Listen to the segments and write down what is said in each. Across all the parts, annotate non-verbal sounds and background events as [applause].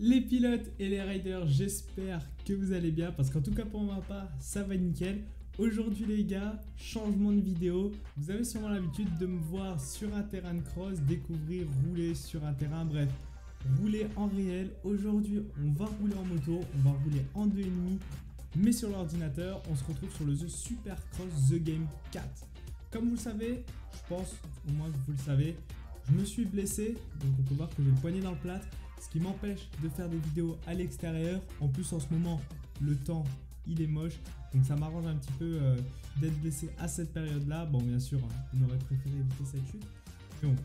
les pilotes et les riders, j'espère que vous allez bien parce qu'en tout cas pour ma part, ça va nickel. Aujourd'hui les gars, changement de vidéo. Vous avez sûrement l'habitude de me voir sur un terrain de cross, découvrir rouler sur un terrain, bref, rouler en réel. Aujourd'hui, on va rouler en moto, on va rouler en 2,5, mais sur l'ordinateur, on se retrouve sur le The Supercross The Game 4. Comme vous le savez, je pense, au moins vous le savez, je me suis blessé, donc on peut voir que j'ai le poignet dans le plâtre ce qui m'empêche de faire des vidéos à l'extérieur. En plus, en ce moment, le temps, il est moche, donc ça m'arrange un petit peu euh, d'être blessé à cette période-là. Bon, bien sûr, hein, on aurait préféré éviter cette chute. Donc,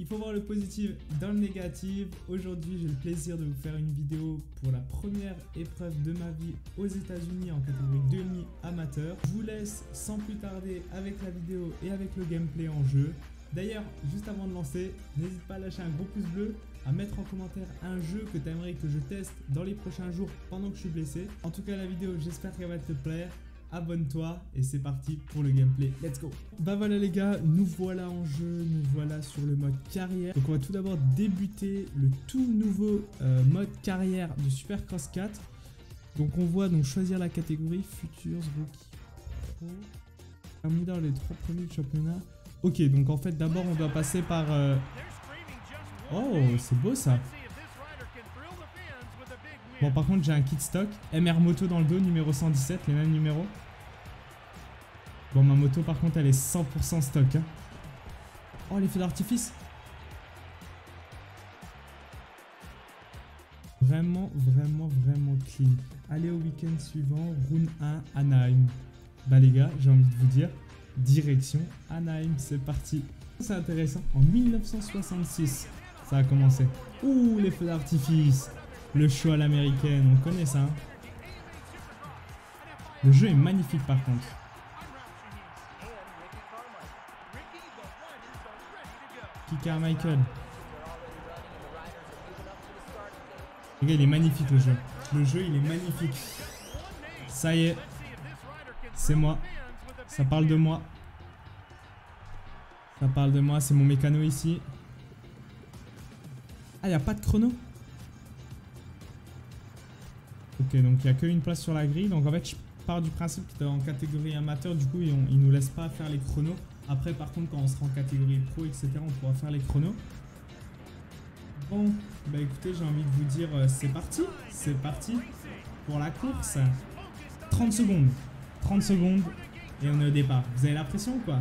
il faut voir le positif dans le négatif. Aujourd'hui, j'ai le plaisir de vous faire une vidéo pour la première épreuve de ma vie aux États-Unis en catégorie demi amateur. Je vous laisse sans plus tarder avec la vidéo et avec le gameplay en jeu. D'ailleurs, juste avant de lancer, n'hésite pas à lâcher un gros pouce bleu, à mettre en commentaire un jeu que tu aimerais que je teste dans les prochains jours pendant que je suis blessé. En tout cas, la vidéo, j'espère qu'elle va te plaire. Abonne-toi et c'est parti pour le gameplay. Let's go Bah voilà les gars, nous voilà en jeu, nous voilà sur le mode carrière. Donc on va tout d'abord débuter le tout nouveau euh, mode carrière de Supercross 4. Donc on voit donc choisir la catégorie Futures Rookie Pro. Dans les trois premiers du championnat. Ok, donc en fait, d'abord, on doit passer par... Euh, oh, c'est beau ça. Bon, par contre, j'ai un kit stock. MR Moto dans le dos, numéro 117, les mêmes numéros. Bon, ma moto, par contre, elle est 100% stock. Hein. Oh, l'effet d'artifice. Vraiment, vraiment, vraiment clean. Allez au week-end suivant, round 1, Anaheim. Bah les gars, j'ai envie de vous dire, direction Anaheim, c'est parti. C'est intéressant, en 1966, ça a commencé. Ouh, les feux d'artifice, le show à l'américaine, on connaît ça. Hein. Le jeu est magnifique par contre. Kicker Michael. Les il est magnifique le jeu. Le jeu, il est magnifique. Ça y est. C'est moi. Ça parle de moi. Ça parle de moi, c'est mon mécano ici. Ah, il a pas de chrono? Ok, donc il n'y a qu'une place sur la grille. Donc en fait, je pars du principe que en catégorie amateur, du coup, ils, ne nous laissent pas faire les chronos. Après, par contre, quand on sera en catégorie pro, etc., on pourra faire les chronos. Bon, bah écoutez, j'ai envie de vous dire, euh, c'est parti. C'est parti pour la course. 30 secondes. 30 secondes. Et on est au départ. Vous avez la pression ou quoi?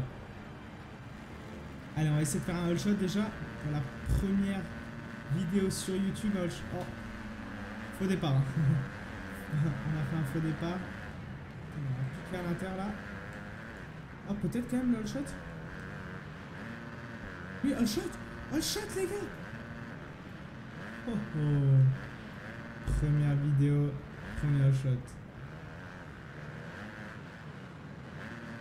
Allez, on va essayer de faire un all shot déjà pour la première vidéo sur YouTube. Oh, faux départ. [laughs] on a fait un faux départ. On va tout faire l'inter là. Oh, peut-être quand même le all shot? Oui, all shot All shot, les gars oh, oh. Première vidéo, premier all shot.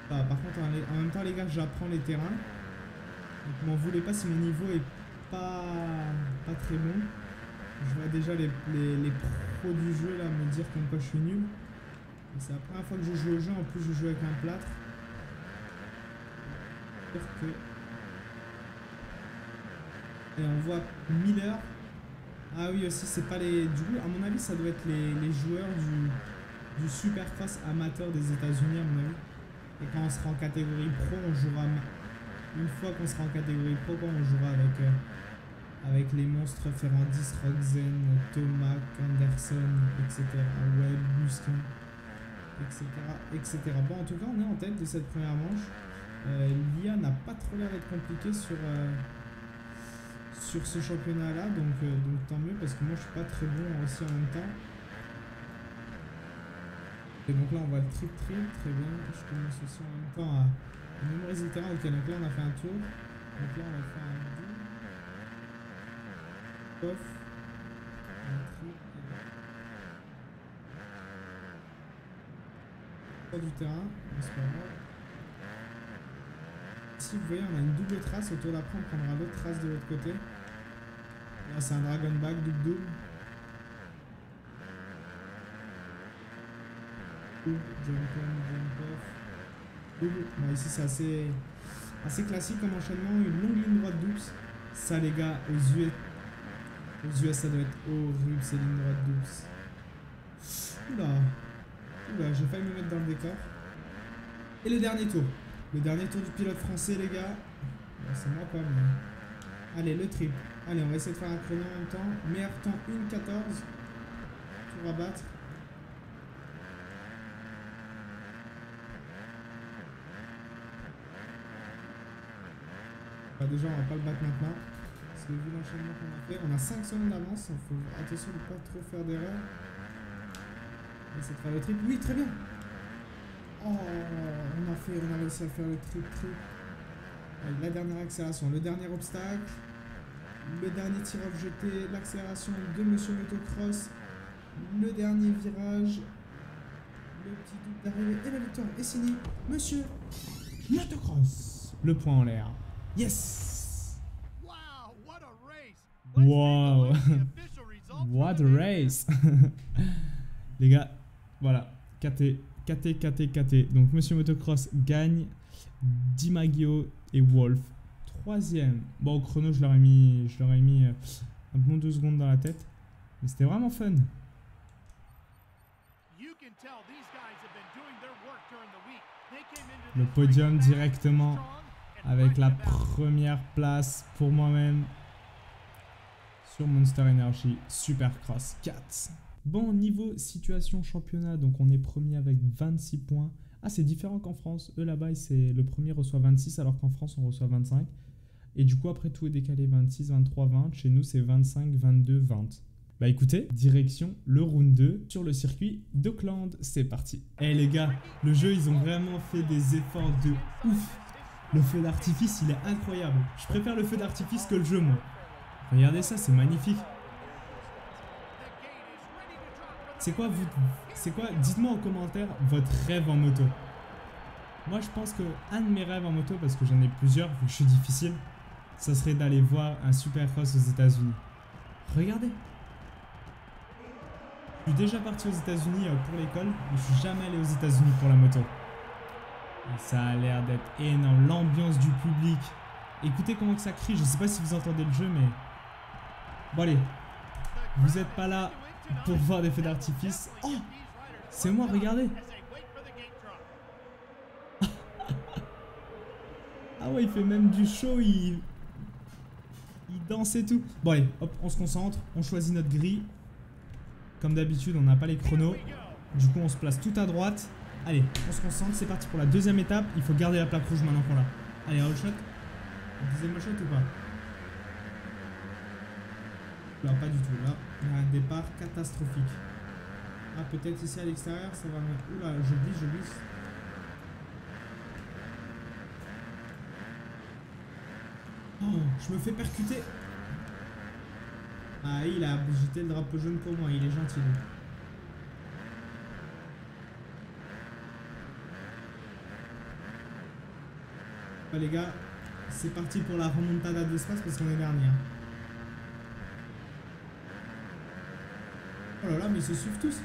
Par contre, en, même temps, les gars, j'apprends les terrains. Donc, m'en voulez pas si mon niveau est pas, pas très bon. Je vois déjà les, les, pros du jeu là me dire comme quoi je suis nul. C'est la première fois que je joue au jeu. En plus, je joue avec un plâtre. Et on voit Miller. Ah oui, aussi, c'est pas les. Du coup, à mon avis, ça doit être les, les joueurs du, du Supercross amateur des États-Unis, à mon avis. Et quand on sera en catégorie pro, on jouera. Une fois qu'on sera en catégorie pro, on jouera avec, euh, avec les monstres Ferrandis, Roxen, Thomas, Anderson, etc. Webb, Busquin, etc., etc. Bon, en tout cas, on est en tête de cette première manche. Euh, L'IA n'a pas trop l'air d'être compliqué sur, euh, sur ce championnat-là, donc, donc tant mieux parce que moi je suis pas très bon aussi en même temps. Et donc là on voit le trip trip, très bien. Je commence aussi en même temps à mémoriser le terrain. Ok, donc là on a fait un tour. Donc là on va faire un do. Off. Un. Pas du terrain, c'est pas grave. Si vous voyez, on a une double trace. Autour d'après, on prendra l'autre trace de l'autre côté. Là, c'est un dragon back double-double. Bon, ici c'est assez, classique comme enchaînement, une longue ligne droite douce. Ça les gars, aux yeux, Aux US, ça doit être horrible, ces lignes droites douces. Oula. Oula, j'ai failli me mettre dans le décor. Et le dernier tour. Le dernier tour du pilote français, les gars. C'est moi pas, mais... Allez, le triple. Allez, on va essayer de faire un chrono en même temps. Meilleur temps 1.14. Tour à battre. Bah déjà, on va pas le battre maintenant. Parce que vu l'enchaînement qu'on a fait, on a 5 secondes d'avance. Il faut attention de ne pas trop faire d'erreur. On essaie de faire le triple. Oui, très bien. Oh, on a, fait, on a réussi à faire le triple. Allez, la dernière accélération, le dernier obstacle. Le dernier tir-off jeté, l'accélération de Monsieur Motocross. Le dernier virage. Le petit double d'arrivée et la victoire est signée. Monsieur Motocross. Le point en l'air. Yes! Wow! What a race! [laughs] [laughs] Les gars, voilà. KT, KT, KT, KT. Donc Monsieur Motocross gagne. Dimagio et Wolf. Troisième. Bon, au chrono, je leur ai mis, je leur ai mis euh, un bon deux secondes dans la tête. Mais c'était vraiment fun. Le podium directement avec la première place pour moi-même sur Monster Energy Supercross 4. Bon, niveau situation championnat, donc on est premier avec 26 points. Ah, c'est différent qu'en France. Eux là-bas, c'est le premier reçoit 26 alors qu'en France on reçoit 25. Et du coup, après tout est décalé 26, 23, 20. Chez nous, c'est 25, 22, 20. Bah écoutez, direction le round 2 sur le circuit d'Auckland. C'est parti. Eh les gars, le jeu, ils ont vraiment fait des efforts de ouf. Le feu d'artifice, il est incroyable. Je préfère le feu d'artifice que le jeu, moi. Regardez ça, c'est magnifique. C'est quoi, vous, c'est quoi, dites-moi en commentaire votre rêve en moto. Moi, je pense que un de mes rêves en moto, parce que j'en ai plusieurs, vu que je suis difficile, ça serait d'aller voir un Supercross aux États-Unis. Regardez. Je suis déjà parti aux États-Unis euh, pour l'école, mais je suis jamais allé aux États-Unis pour la moto. Et ça a l'air d'être énorme. L'ambiance du public. Écoutez comment ça crie. Je sais pas si vous entendez le jeu, mais. Bon, allez. Vous êtes pas là pour voir des feux d'artifice. Oh C'est moi, regardez. [laughs] ah ouais, il fait même du show. Il. Il danse et tout. Bon, allez, hop, on se concentre. On choisit notre grille. Comme d'habitude, on n'a pas les chronos. Du coup, on se place tout à droite. Allez, on se concentre, c'est parti pour la deuxième étape. Il faut garder la plaque rouge maintenant qu'on l'a. Allez, all shot. Deuxième shot ou pas? Là, pas du tout. Là, y a un départ catastrophique. Ah, peut-être ici à l'extérieur, ça va mettre... Oula, je glisse, je glisse. Oh, je me fais percuter. Ah, il a jeté le drapeau jaune pour moi, il est gentil. Les gars, c'est parti pour la remontada d'espace parce qu'on est dernier. Oh là là, mais ils se suivent tous.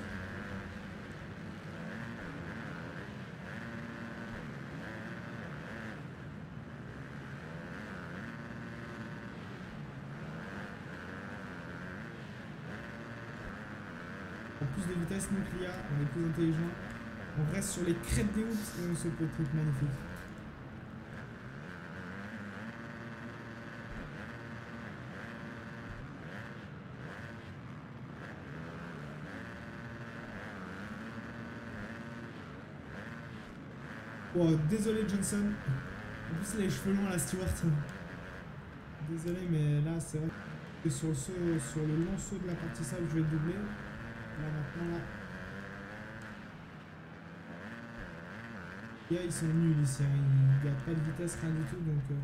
En plus de vitesse nucléaire, on est plus intelligent. On reste sur les crêtes des hauts parce qu'on se peut truc magnifique. Oh, désolé Johnson. En plus, il a les cheveux longs à la Stewart. Désolé, mais là, c'est vrai que sur le, sur le long saut de la partie je vais doubler. Là, maintenant, là. ils sont nuls ici. Hein. Ils gardent pas de vitesse, rien du tout. Donc, euh,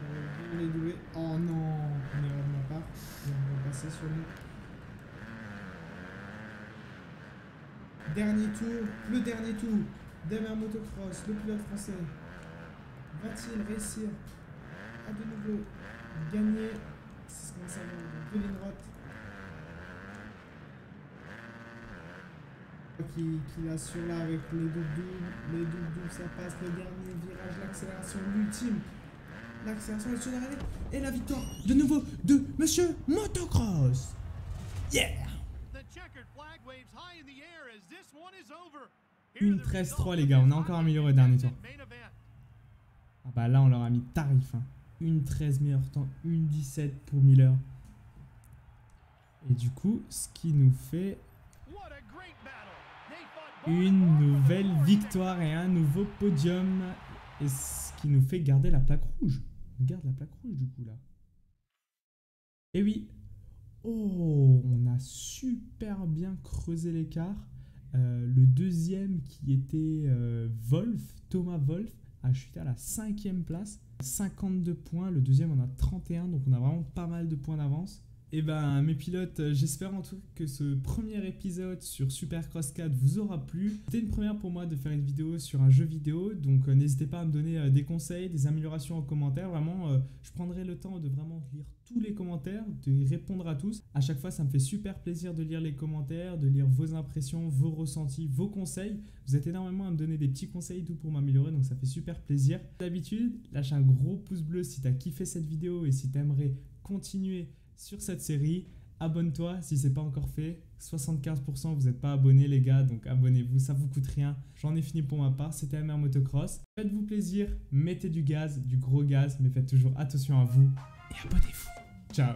j'aurais bien les doubler. Oh non, on est de ma part. on va passer sur nous. Dernier tour, le dernier tour. Demer Motocross, le pilote français, va-t-il réussir à de nouveau gagner? C'est ce qu'on savoir de Linroth. Qui, qui assure là avec les doubles doubles, les doubles doubles ça passe, le dernier virage, l'accélération, l'ultime. l'accélération sur l'arrivée. Et la victoire de nouveau de Monsieur Motocross. Yeah Une 13-3 les gars, on a encore amélioré le dernier tour. Ah bah là on leur a mis tarif. Hein. Une 13 meilleur temps, une 17 pour Miller. Et du coup, ce qui nous fait une nouvelle victoire et un nouveau podium. Et ce qui nous fait garder la plaque rouge. On garde la plaque rouge du coup là. Et oui. Oh, on a super bien creusé l'écart. Euh, le deuxième qui était euh, Wolf, Thomas Wolf, a chuté à la cinquième place. 52 points. Le deuxième on a 31. Donc on a vraiment pas mal de points d'avance. Eh ben mes pilotes, euh, j'espère en tout cas que ce premier épisode sur Supercross 4 vous aura plu. C'était une première pour moi de faire une vidéo sur un jeu vidéo, donc euh, n'hésitez pas à me donner euh, des conseils, des améliorations en commentaire. Vraiment, je prendrai le temps de vraiment lire tous les commentaires, de répondre à tous. À chaque fois, ça me fait super plaisir de lire les commentaires, de lire vos impressions, vos ressentis, vos conseils. Vous êtes énormément à me donner des petits conseils tout pour m'améliorer, donc ça fait super plaisir. D'habitude, lâche un gros pouce bleu si tu as kiffé cette vidéo et si tu aimerais continuer sur cette série. Abonne-toi si c'est pas encore fait. 75% vous n'êtes pas abonnés les gars, donc abonnez-vous, ça vous coûte rien. J'en ai fini pour ma part, c'était MR Motocross. Faites-vous plaisir, mettez du gaz, du gros gaz, mais faites toujours attention à vous et abonnez-vous. Ciao